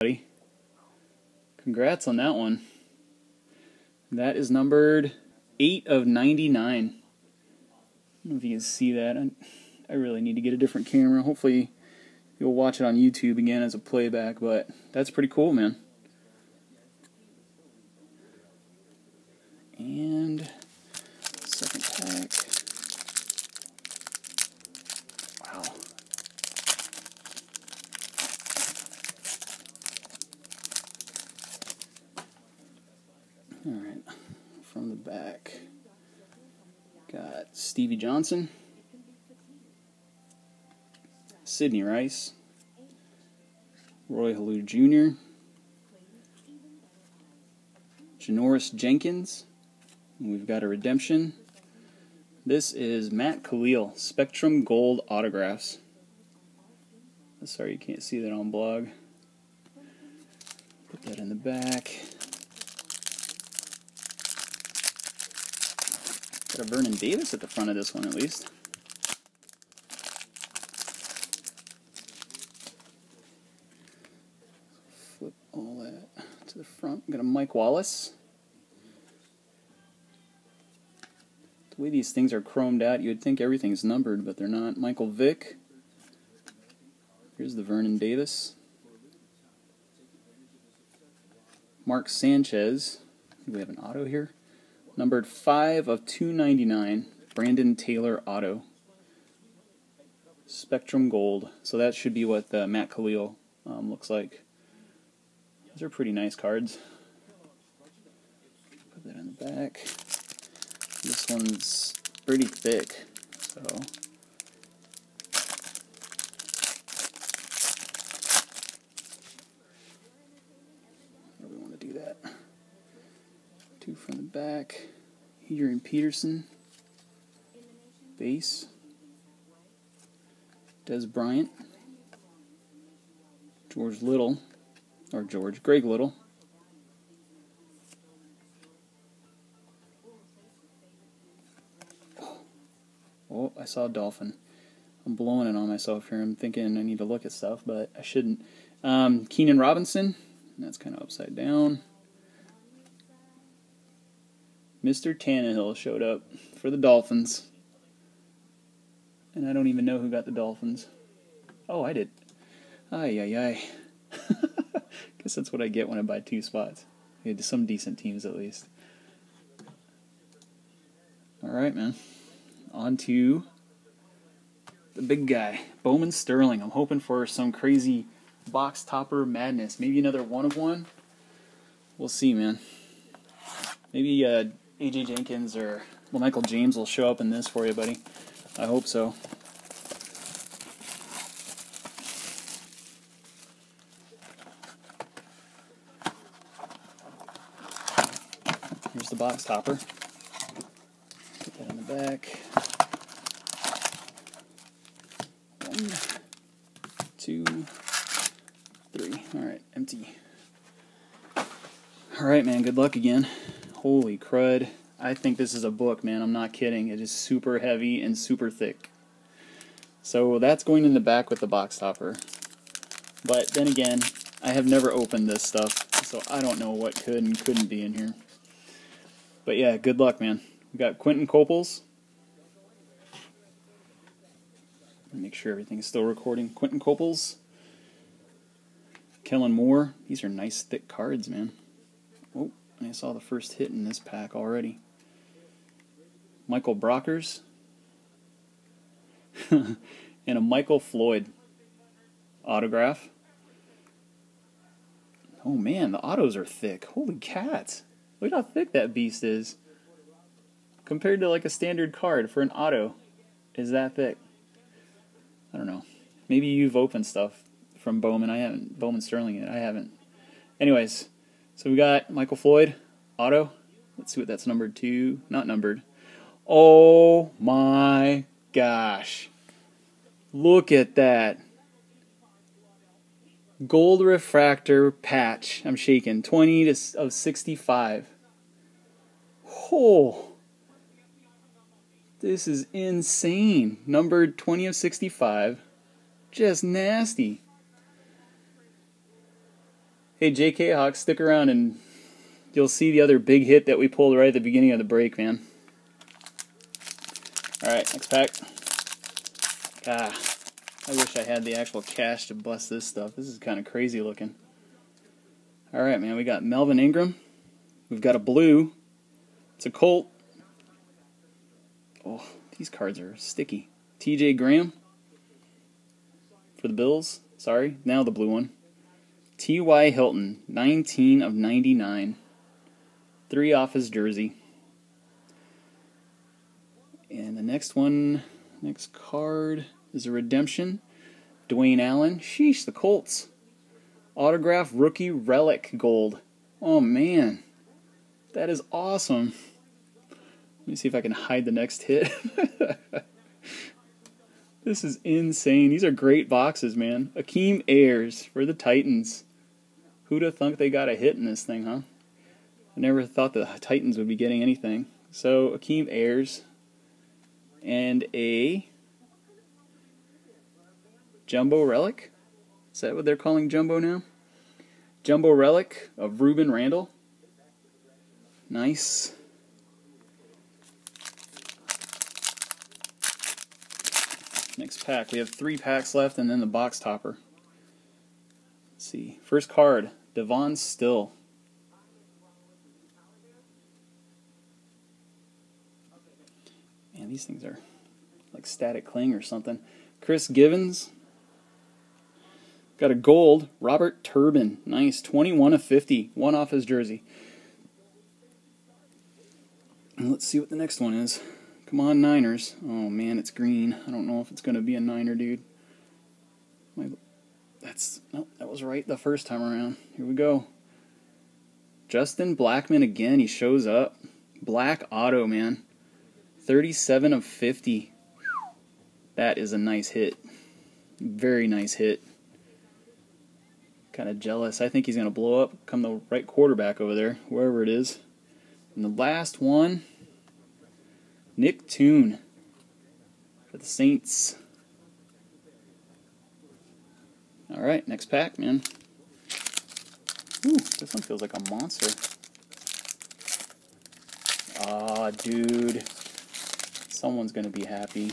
buddy. Congrats on that one. That is numbered 8 of 99. I don't know if you can see that. I, I really need to get a different camera. Hopefully, you'll watch it on YouTube again as a playback, but that's pretty cool, man. And second pack. Wow. All right, from the back, got Stevie Johnson, Sidney Rice, Roy Helu Jr., Janoris Jenkins, we've got a redemption. This is Matt Kalil, Spectrum Gold Autographs. Sorry you can't see that on blog. Put that in the back. A Vernon Davis at the front of this one at least. Flip all that to the front. Got a Mike Wallace. The way these things are chromed out, you would think everything's numbered, but they're not. Michael Vick. Here's the Vernon Davis. Mark Sanchez. We have an auto here numbered 5 of 299, Brandon Taylor Auto. Spectrum Gold. So that should be what the Matt Kalil um, looks like. Those are pretty nice cards. Put that in the back. This one's pretty thick, so really want to do that. Two from the back. Adrian Peterson. Base. Dez Bryant. George Little. Or George. Greg Little. Oh, I saw a dolphin. I'm blowing it on myself here. I'm thinking I need to look at stuff, but I shouldn't. Um, Keenan Robinson. That's kind of upside down. Mr. Tannehill showed up for the Dolphins. And I don't even know who got the Dolphins. Oh, I did. Ay, ay, ay. Guess that's what I get when I buy two spots. Some decent teams at least. All right, man. On to the big guy, Bowman Sterling. I'm hoping for some crazy box topper madness. Maybe another one of one. We'll see, man. Maybe uh, AJ Jenkins or well, Michael James will show up in this for you, buddy. I hope so. Here's the box topper. Put that in the back. One, two, three. All right, empty. All right, man. Good luck again. Holy crud. I think this is a book, man. I'm not kidding. It is super heavy and super thick. So that's going in the back with the box topper. But then again, I have never opened this stuff, so I don't know what could and couldn't be in here. But yeah, good luck, man. We got Quentin Coples. Make sure everything's still recording. Quentin Coples. Kellen Moore. These are nice thick cards, man. I saw the first hit in this pack already. Michael Brockers. and a Michael Floyd autograph. Oh man, the autos are thick. Holy cats. Look how thick that beast is. Compared to like a standard card for an auto. Is that thick? I don't know. Maybe you've opened stuff from Bowman. I haven't. Bowman Sterling. I haven't. Anyways, so we got Michael Floyd, auto. Let's see what that's numbered to. Not numbered. Oh my gosh. Look at that. Gold refractor patch. I'm shaking. 20 to, of 65. Oh. This is insane. Numbered 20 of 65. Just nasty. Hey, JK Hawk, stick around and you'll see the other big hit that we pulled right at the beginning of the break, man. Alright, next pack. Ah, I wish I had the actual cash to bust this stuff. This is kind of crazy looking. Alright, man, we got Melvin Ingram. We've got a blue. It's a Colt. Oh, these cards are sticky. TJ Graham for the Bills. Sorry, now the blue one. T.Y. Hilton, 19 of 99. Three off his jersey. And the next one, next card is a redemption. Dwayne Allen. Sheesh, the Colts. Autograph rookie relic gold. Oh man, that is awesome. Let me see if I can hide the next hit. this is insane. These are great boxes, man. Akeem Ayers for the Titans. Who'd have thunk they got a hit in this thing, huh? I never thought the Titans would be getting anything. So Akeem Ayers and a Jumbo Relic. Is that what they're calling Jumbo now? Jumbo Relic of Rueben Randle. Nice. Next pack. We have three packs left and then the box topper. Let's see. First card, Devon Still. Man, these things are like static cling or something. Chris Givens. Got a gold. Robert Turbin. Nice. 21 of 50. One off his jersey. And let's see what the next one is. Come on, Niners. Oh, man, it's green. I don't know if it's going to be a Niner, dude. My, that's... No, that was right the first time around. Here we go. Justin Blackmon again. He shows up. Black auto, man. 37 of 50. That is a nice hit. Very nice hit kind of jealous. I think he's going to blow up, come the right quarterback over there, wherever it is. And the last one, Nick Toon for the Saints. All right, next pack, man. Ooh, this one feels like a monster. Aw, oh, dude. Someone's going to be happy.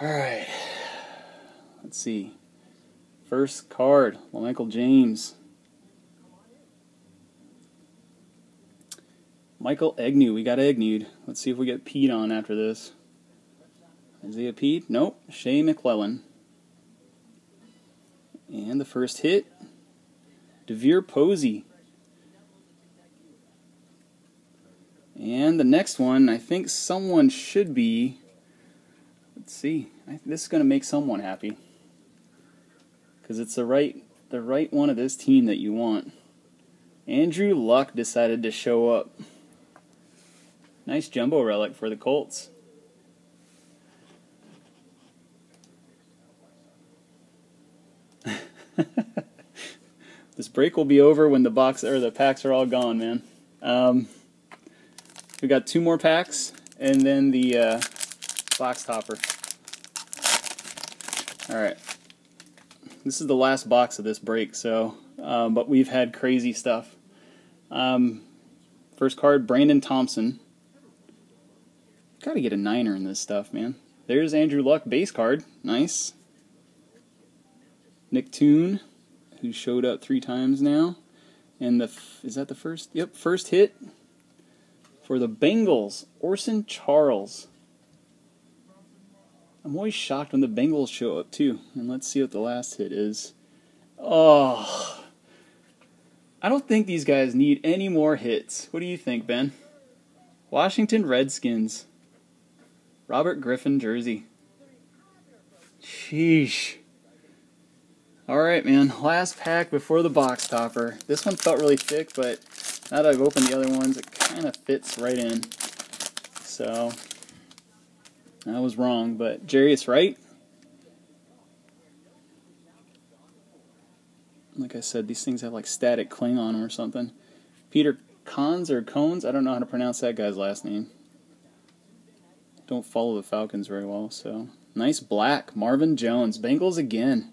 All right. Let's see. First card, Michael James. Michael Egnew. We got Egnewed. Let's see if we get Pete on after this. Is he a Pete? Nope. Shea McClellin. And the first hit, DeVier Posey. And the next one, I think someone should be. Let's see. This is going to make someone happy because it's the right the right one of this team that you want. Andrew Luck decided to show up. Nice jumbo relic for the Colts. this break will be over when the box or the packs are all gone, man. Um, we got two more packs and then the uh, box topper. All right. This is the last box of this break, so um, but we've had crazy stuff. Um, first card, Brandon Thompson. Got to get a niner in this stuff, man. There's Andrew Luck base card, nice. Nick Toon, who showed up three times now, and the is that the first? Yep, first hit for the Bengals, Orson Charles. I'm always shocked when the Bengals show up too. And let's see what the last hit is. Oh, I don't think these guys need any more hits. What do you think, Ben? Washington Redskins. Robert Griffin jersey. Sheesh. Alright, man. Last pack before the box topper. This one felt really thick, but now that I've opened the other ones, it kind of fits right in. So, I was wrong, but Jarius Wright. Like I said, these things have like static cling on them or something. Peter Cons or Cones, I don't know how to pronounce that guy's last name. Don't follow the Falcons very well, so. Nice black. Marvin Jones. Bengals again.